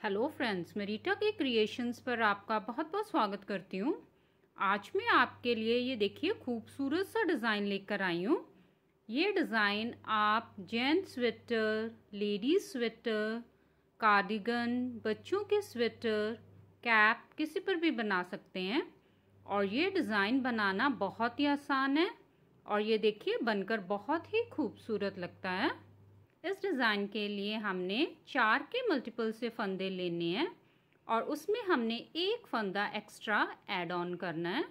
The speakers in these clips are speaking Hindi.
हेलो फ्रेंड्स मैं रीटा के क्रिएशंस पर आपका बहुत बहुत स्वागत करती हूँ। आज मैं आपके लिए ये देखिए खूबसूरत सा डिज़ाइन लेकर आई हूँ। ये डिज़ाइन आप gents sweater ladies sweater cardigan बच्चों के स्वेटर कैप किसी पर भी बना सकते हैं। और ये डिज़ाइन बनाना बहुत ही आसान है। और ये देखिए बनकर बहुत ही खूबसूरत लगता है। इस डिज़ाइन के लिए हमने चार के मल्टीपल से फंदे लेने हैं और उसमें हमने एक फंदा एक्स्ट्रा ऐड ऑन करना है।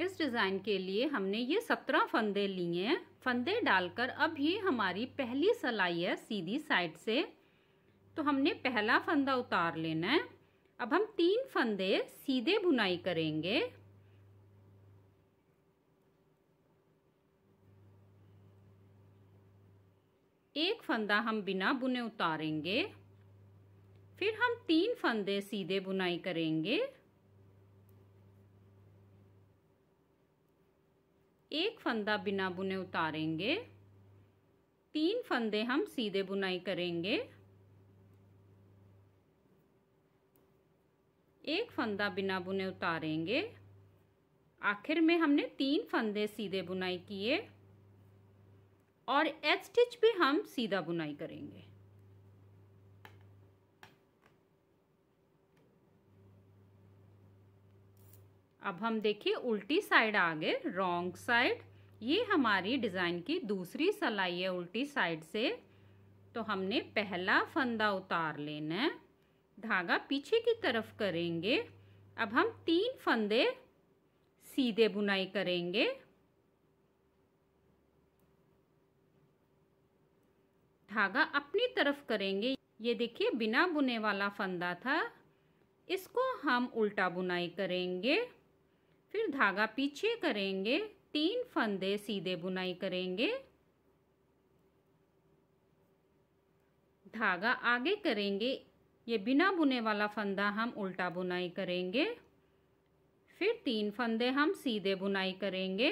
इस डिज़ाइन के लिए हमने ये सत्रह फंदे लिए हैं। फंदे डालकर अब ये हमारी पहली सलाई है सीधी साइड से। तो हमने पहला फंदा उतार लेना है। अब हम तीन फंदे सीधे बुनाई करेंगे। एक फंदा हम बिना बुने उतारेंगे, फिर हम तीन फंदे सीधे बुनाई करेंगे। एक फंदा बिना बुने उतारेंगे, तीन फंदे हम सीधे बुनाई करेंगे। एक फंदा बिना बुने उतारेंगे, आखिर में हमने तीन फंदे सीधे बुनाई किए। और एच स्टिच भी हम सीधा बुनाई करेंगे। अब हम देखिए उल्टी साइड आ गए रॉन्ग साइड। ये हमारी डिज़ाइन की दूसरी सलाई है उल्टी साइड से। तो हमने पहला फंदा उतार लेना है। धागा पीछे की तरफ़ करेंगे। अब हम तीन फंदे सीधे बुनाई करेंगे। धागा अपनी तरफ़ करेंगे। ये देखिए, बिना बुने वाला फंदा था। इसको हम उल्टा बुनाई करेंगे, फिर धागा पीछे करेंगे, तीन फंदे सीधे बुनाई करेंगे। धागा आगे करेंगे, ये बिना बुने वाला फंदा हम उल्टा बुनाई करेंगे, फिर तीन फंदे हम सीधे बुनाई करेंगे।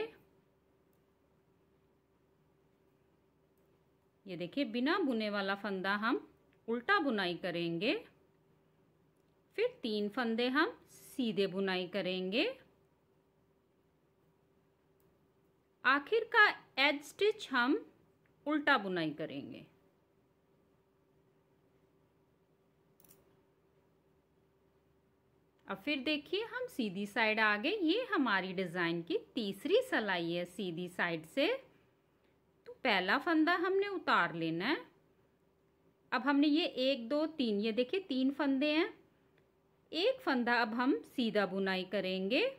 ये देखिए, बिना बुने वाला फंदा हम उल्टा बुनाई करेंगे। फिर तीन फंदे हम सीधे बुनाई करेंगे। आखिर का एज स्टिच हम उल्टा बुनाई करेंगे। अब फिर देखिए, हम सीधी साइड आ गए ये हमारी डिज़ाइन की तीसरी सलाई है सीधी साइड से। पहला फंदा हमने उतार लेना है। अब हमने ये एक, दो, तीन, ये देखिए तीन फंदे हैं। एक फंदा अब हम सीधा बुनाई करेंगे।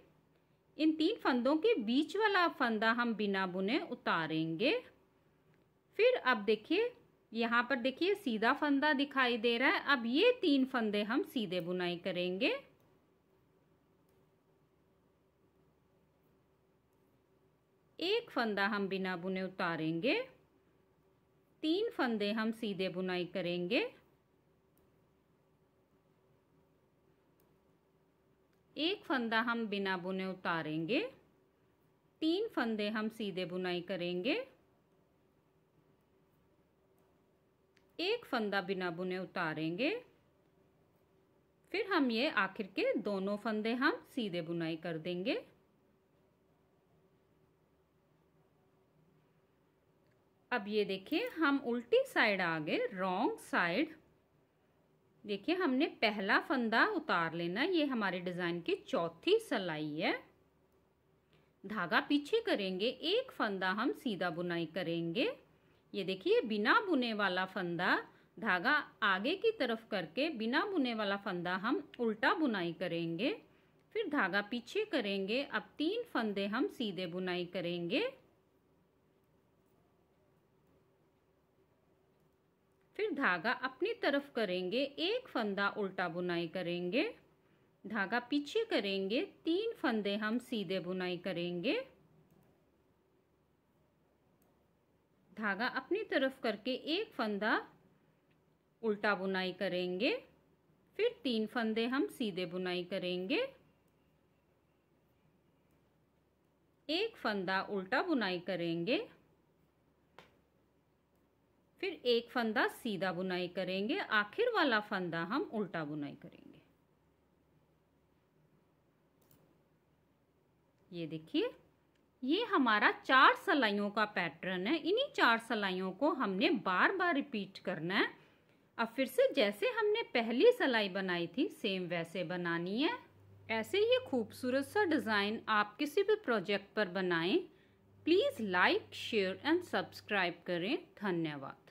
इन तीन फंदों के बीच वाला फंदा हम बिना बुने उतारेंगे। फिर अब देखिए, यहाँ पर देखिए सीधा फंदा दिखाई दे रहा है। अब ये तीन फंदे हम सीधे बुनाई करेंगे। एक फंदा हम बिना बुने उतारेंगे, तीन फंदे हम सीधे बुनाई करेंगे। एक फंदा हम बिना बुने उतारेंगे, तीन फंदे हम सीधे बुनाई करेंगे। एक फंदा बिना बुने उतारेंगे, फिर हम ये आखिर के दोनों फंदे हम सीधे बुनाई कर देंगे। अब ये देखिए, हम उल्टी साइड आ गए रॉन्ग साइड देखिए, हमने पहला फंदा उतार लेना, ये हमारे डिज़ाइन की चौथी सलाई है। धागा पीछे करेंगे, एक फंदा हम सीधा बुनाई करेंगे। ये देखिए, बिना बुने वाला फंदा, धागा आगे की तरफ़ करके बिना बुने वाला फंदा हम उल्टा बुनाई करेंगे। फिर धागा पीछे करेंगे, अब तीन फंदे हम सीधे बुनाई करेंगे। फिर धागा अपनी तरफ़ करेंगे, एक फंदा उल्टा बुनाई करेंगे, धागा पीछे करेंगे, तीन फंदे हम सीधे बुनाई करेंगे। धागा अपनी तरफ़ करके एक फंदा उल्टा बुनाई करेंगे, फिर तीन फंदे हम सीधे बुनाई करेंगे। एक फंदा उल्टा बुनाई करेंगे फिर एक फंदा सीधा बुनाई करेंगे, आखिर वाला फंदा हम उल्टा बुनाई करेंगे। ये देखिए, ये हमारा चार सलाइयों का पैटर्न है। इन्हीं चार सलाइयों को हमने बार बार रिपीट करना है। अब फिर से जैसे हमने पहली सलाई बनाई थी, सेम वैसे बनानी है। ऐसे ही खूबसूरत सा डिज़ाइन आप किसी भी प्रोजेक्ट पर बनाएँ। Please like, share and subscribe करें। धन्यवाद।